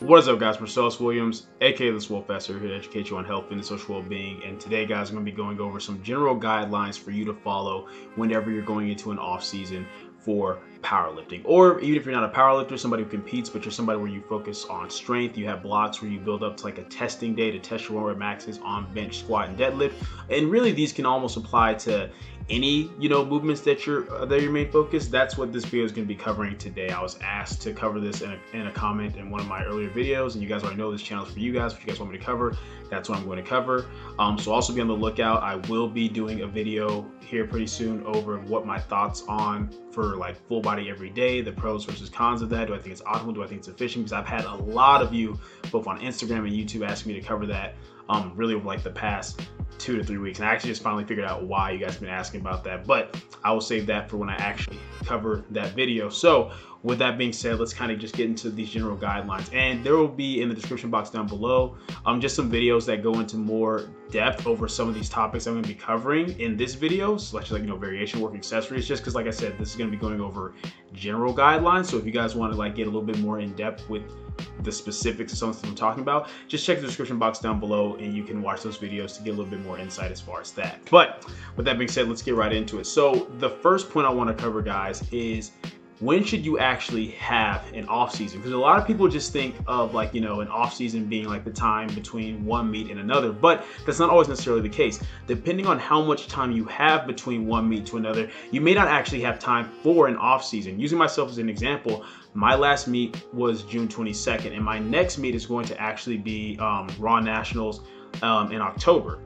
What is up guys, Marcellus Williams, aka The Swolefessor, here to educate you on health, and social well-being. And today guys, I'm going to be going over some general guidelines for you to follow whenever you're going into an off season for powerlifting. Or even if you're not a powerlifter, somebody who competes, but you're somebody where you focus on strength, you have blocks where you build up to like a testing day to test your rep maxes on bench, squat, and deadlift. And really these can almost apply to any you know movements that you're uh, that your main focus that's what this video is going to be covering today i was asked to cover this in a, in a comment in one of my earlier videos and you guys already know this channel is for you guys what you guys want me to cover that's what i'm going to cover um, so also be on the lookout i will be doing a video here pretty soon over what my thoughts on for like full body every day the pros versus cons of that. Do i think it's optimal? Do i think it's efficient? Because i've had a lot of you both on instagram and youtube asking me to cover that um, really like the past two to three weeks. And I actually just finally figured out why you guys have been asking about that, but I will save that for when I actually cover that video. So with that being said, let's kind of just get into these general guidelines. And there will be in the description box down below, um, just some videos that go into more depth over some of these topics I'm gonna be covering in this video, such as like, you know, variation work accessories, just cause like I said, this is gonna be going over general guidelines. So if you guys wanna like get a little bit more in depth with the specifics of something I'm talking about, just check the description box down below and you can watch those videos to get a little bit more insight as far as that. But with that being said, let's get right into it. So the first point I wanna cover guys is when should you actually have an off season? Because a lot of people just think of like, you know, an off season being like the time between one meet and another, but that's not always necessarily the case. Depending on how much time you have between one meet to another, you may not actually have time for an off season. Using myself as an example, my last meet was June 22nd, and my next meet is going to actually be um, Raw Nationals um, in October.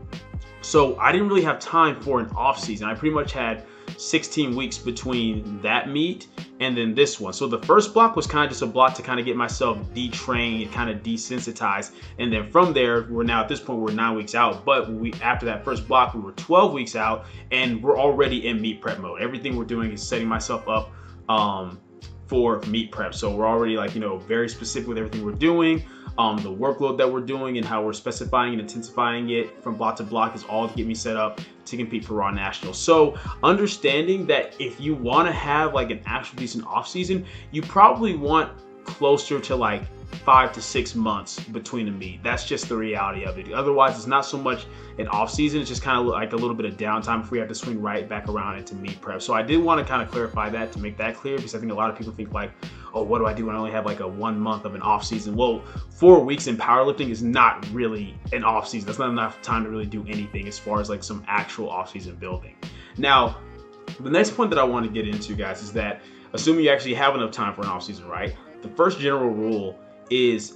So I didn't really have time for an off season. I pretty much had 16 weeks between that meet and then this one. So the first block was kind of just a block to kind of get myself detrained, kind of desensitized. And then from there, we're now at this point, we're nine weeks out. But we after that first block, we were 12 weeks out and we're already in meet prep mode. Everything we're doing is setting myself up um, for meet prep. So we're already like, you know, very specific with everything we're doing um, the workload that we're doing and how we're specifying and intensifying it from block to block is all to get me set up to compete for Raw Nationals. So understanding that if you want to have like an actual decent off season, you probably want closer to like five to six months between the meet. That's just the reality of it. Otherwise, it's not so much an off season. It's just kind of like a little bit of downtime before we have to swing right back around into meet prep. So I did want to kind of clarify that to make that clear because I think a lot of people think like, oh, what do I do when I only have like a one month of an off season? Well, four weeks in powerlifting is not really an off season. That's not enough time to really do anything as far as like some actual off season building. Now, the next point that I want to get into, guys, is that assuming you actually have enough time for an off season, right? The first general rule is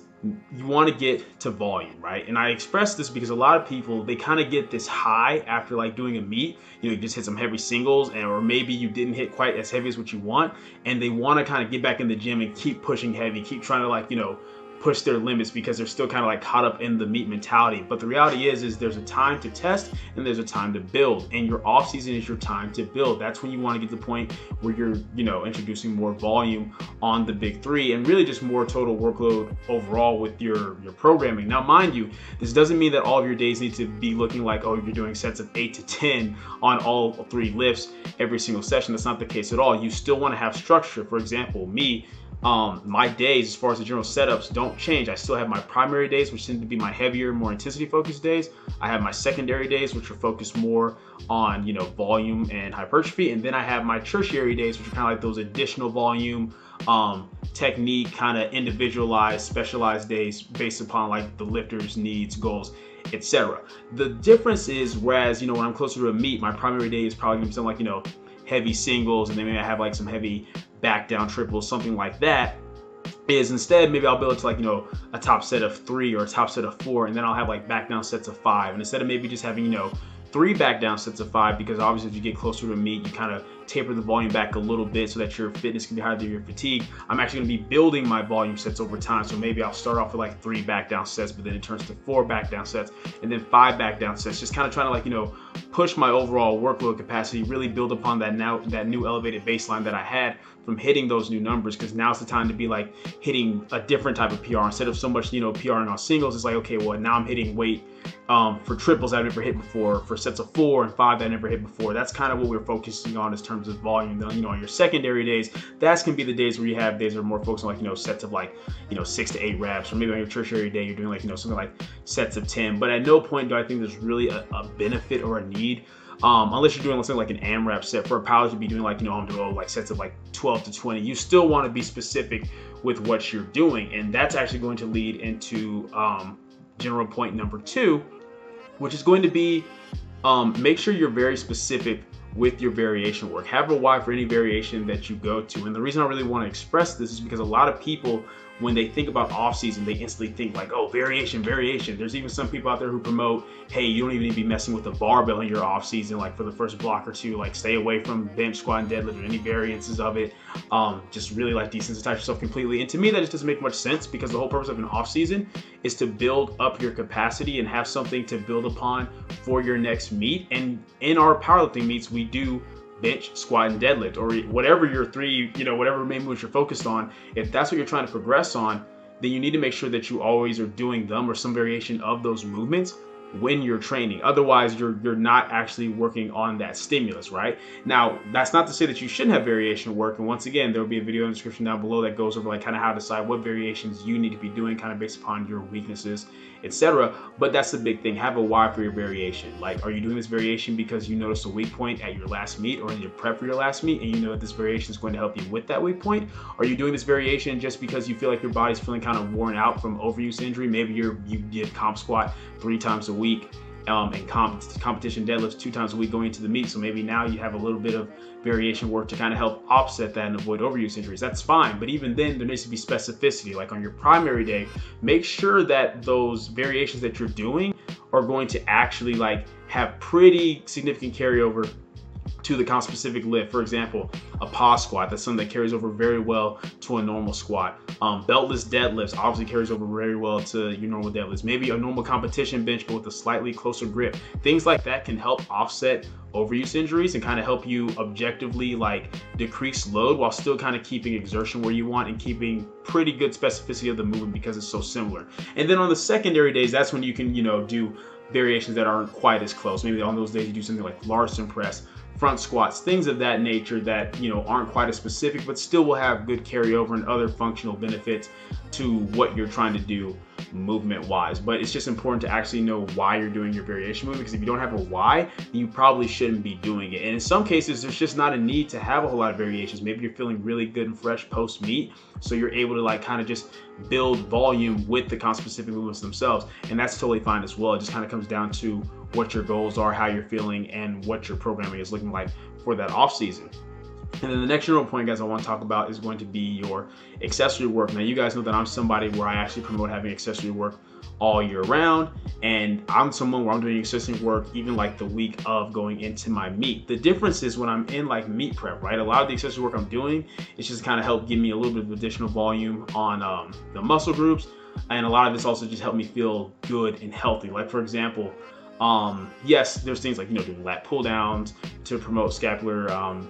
you want to get to volume, right? And I express this because a lot of people they kind of get this high after like doing a meet. You know, you just hit some heavy singles, and or maybe you didn't hit quite as heavy as what you want, and they want to kind of get back in the gym and keep pushing heavy, keep trying to like you know push their limits because they're still kind of like caught up in the meet mentality. But the reality is, is there's a time to test and there's a time to build. And your off season is your time to build. That's when you want to get to the point where you're, you know, introducing more volume on the big three and really just more total workload overall with your your programming. Now, mind you, this doesn't mean that all of your days need to be looking like, oh, you're doing sets of eight to 10 on all three lifts every single session. That's not the case at all. You still want to have structure. For example, me, um, my days, as far as the general setups, don't change. I still have my primary days, which tend to be my heavier, more intensity focused days. I have my secondary days, which are focused more on, you know, volume and hypertrophy. And then I have my tertiary days, which are kind of like those additional volume, um, technique, kind of individualized, specialized days based upon like the lifter's needs, goals, etc. The difference is, whereas, you know, when I'm closer to a meet, my primary day is probably something like, you know, heavy singles and then maybe I have like some heavy back down triples, something like that, is instead maybe I'll build it to like, you know, a top set of three or a top set of four, and then I'll have like back down sets of five. And instead of maybe just having, you know, three back down sets of five, because obviously as you get closer to meet, you kind of taper the volume back a little bit so that your fitness can be higher than your fatigue. I'm actually gonna be building my volume sets over time. So maybe I'll start off with like three back down sets, but then it turns to four back down sets and then five back down sets. Just kind of trying to like, you know, push my overall workload capacity, really build upon that now that new elevated baseline that I had from hitting those new numbers because now's the time to be like hitting a different type of PR instead of so much, you know, PRing on singles. It's like, okay, well, now I'm hitting weight um, for triples I've never hit before, for sets of four and five that I never hit before. That's kind of what we're focusing on is terms terms of volume. You know, on your secondary days, that's gonna be the days where you have days that are more focused on like, you know, sets of like, you know, six to eight reps, or maybe on your tertiary day, you're doing like, you know, something like sets of 10. But at no point do I think there's really a, a benefit or a need um, unless you're doing let's say like an AMRAP set for a power to be doing like you know I'm doing like sets of like 12 to 20 you still want to be specific with what you're doing and that's actually going to lead into um, general point number two which is going to be um, make sure you're very specific with your variation work. Have a why for any variation that you go to. And the reason I really want to express this is because a lot of people when they think about off season, they instantly think like, oh, variation, variation. There's even some people out there who promote, hey, you don't even need to be messing with the barbell in your off season, like for the first block or two, like stay away from bench, squat, and deadlift or any variances of it. Um, just really like desensitize yourself completely. And to me, that just doesn't make much sense because the whole purpose of an off season is to build up your capacity and have something to build upon for your next meet. And in our powerlifting meets, we do bench, squat, and deadlift, or whatever your three, you know, whatever main moves you're focused on, if that's what you're trying to progress on, then you need to make sure that you always are doing them or some variation of those movements when you're training. Otherwise, you're you're not actually working on that stimulus, right? Now, that's not to say that you shouldn't have variation work. And once again, there will be a video in the description down below that goes over like kind of how to decide what variations you need to be doing, kind of based upon your weaknesses, etc. But that's the big thing. Have a why for your variation. Like, are you doing this variation because you noticed a weak point at your last meet or in your prep for your last meet, and you know that this variation is going to help you with that weak point? Are you doing this variation just because you feel like your body's feeling kind of worn out from overuse injury? Maybe you're you did comp squat three times a week um, and comp- competition deadlifts two times a week going into the meet. So maybe now you have a little bit of variation work to kind of help offset that and avoid overuse injuries. That's fine. But even then, there needs to be specificity. Like on your primary day, make sure that those variations that you're doing are going to actually like have pretty significant carryover to the comp specific lift. For example, a pause squat, that's something that carries over very well to a normal squat. Um, beltless deadlifts obviously carries over very well to your normal deadlifts. Maybe a normal competition bench, but with a slightly closer grip. Things like that can help offset overuse injuries and kind of help you objectively like decrease load while still kind of keeping exertion where you want and keeping pretty good specificity of the movement because it's so similar. And then on the secondary days, that's when you can, you know, do variations that aren't quite as close. Maybe on those days you do something like Larsen press front squats, things of that nature that you know aren't quite as specific, but still will have good carryover and other functional benefits to what you're trying to do movement wise. But it's just important to actually know why you're doing your variation movement because if you don't have a why, you probably shouldn't be doing it. And in some cases, there's just not a need to have a whole lot of variations. Maybe you're feeling really good and fresh post meet, so you're able to like kind of just build volume with the specific movements themselves, and that's totally fine as well. It just kind of comes down to what your goals are, how you're feeling, and what your programming is looking like for that off season. And then the next general point, guys, I want to talk about is going to be your accessory work. Now, you guys know that I'm somebody where I actually promote having accessory work all year round. And I'm someone where I'm doing accessory work even like the week of going into my meet. The difference is when I'm in like meet prep, right? A lot of the accessory work I'm doing is just kind of help give me a little bit of additional volume on um, the muscle groups. And a lot of this also just helped me feel good and healthy. Like, for example, um, yes, there's things like, you know, doing lat pull downs to promote scapular um,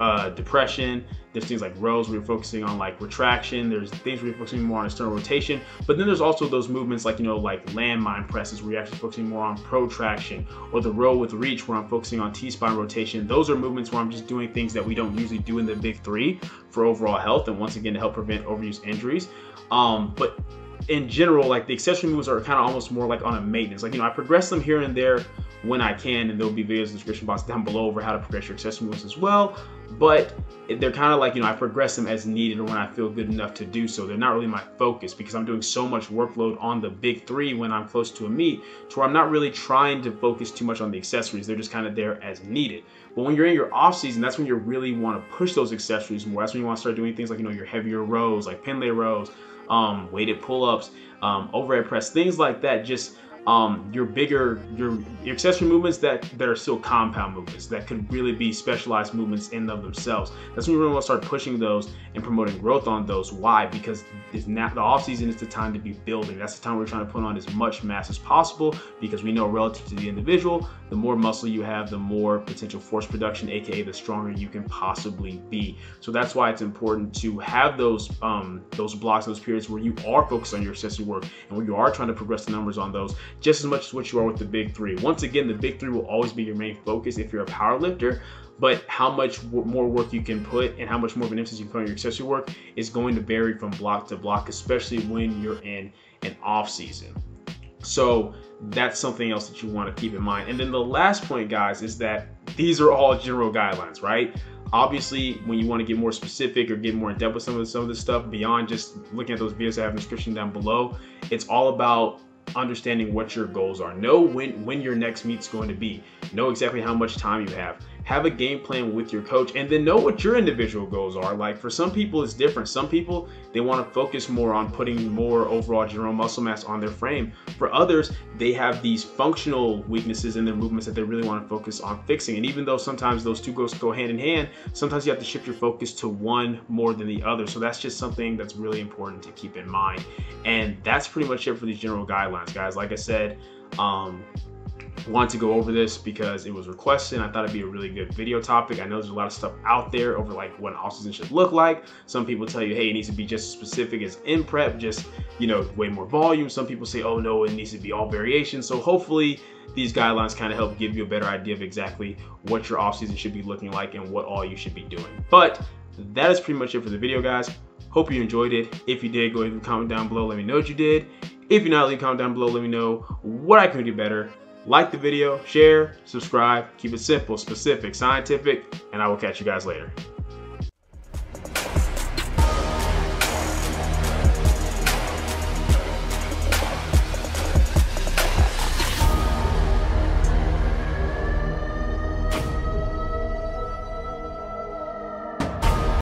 uh, depression. There's things like rows where you're focusing on like retraction. There's things where you're focusing more on external rotation. But then there's also those movements like, you know, like landmine presses where you're actually focusing more on protraction or the row with reach where I'm focusing on T-spine rotation. Those are movements where I'm just doing things that we don't usually do in the big three for overall health and once again to help prevent overuse injuries. Um, but in general, like the accessory moves are kind of almost more like on a maintenance. Like, you know, I progress them here and there when I can, and there'll be videos in the description box down below over how to progress your accessory moves as well. But they're kind of like, you know, I progress them as needed or when I feel good enough to do so. They're not really my focus because I'm doing so much workload on the big three when I'm close to a meet to where I'm not really trying to focus too much on the accessories. They're just kind of there as needed. But when you're in your off season, that's when you really want to push those accessories more. That's when you want to start doing things like, you know, your heavier rows, like Pendlay rows, um, weighted pull-ups, um, overhead press, things like that. Just um, your bigger your, your, accessory movements that that are still compound movements that could really be specialized movements in of themselves. That's when we really want to start pushing those and promoting growth on those. Why? Because it's not the off season is the time to be building. That's the time we're trying to put on as much mass as possible because we know relative to the individual, the more muscle you have, the more potential force production, aka the stronger you can possibly be. So that's why it's important to have those um, those blocks, those periods where you are focused on your accessory work and where you are trying to progress the numbers on those just as much as what you are with the big three. Once again, the big three will always be your main focus if you're a power lifter, but how much more work you can put and how much more of an emphasis you can put on your accessory work is going to vary from block to block, especially when you're in an off season. So that's something else that you want to keep in mind. And then the last point, guys, is that these are all general guidelines, right? Obviously, when you want to get more specific or get more in depth with some of, some of this stuff beyond just looking at those videos I have in the description down below, it's all about understanding what your goals are. Know when, when your next meet's going to be. Know exactly how much time you have have a game plan with your coach and then know what your individual goals are. Like for some people it's different. Some people they want to focus more on putting more overall general muscle mass on their frame. For others they have these functional weaknesses in their movements that they really want to focus on fixing. And even though sometimes those two goals go hand in hand sometimes you have to shift your focus to one more than the other. So that's just something that's really important to keep in mind. And that's pretty much it for these general guidelines guys. Like i said um, wanted to go over this because it was requested I thought it'd be a really good video topic. I know there's a lot of stuff out there over like what an off-season should look like. Some people tell you, hey, it needs to be just as specific as in prep, just, you know, way more volume. Some people say, oh no, it needs to be all variations. So hopefully these guidelines kind of help give you a better idea of exactly what your off-season should be looking like and what all you should be doing. But that is pretty much it for the video, guys. Hope you enjoyed it. If you did, go ahead and comment down below. Let me know what you did. If you're not, leave a comment down below. Let me know what I can do better. Like the video, share, subscribe, keep it simple, specific, scientific, and I will catch you guys later.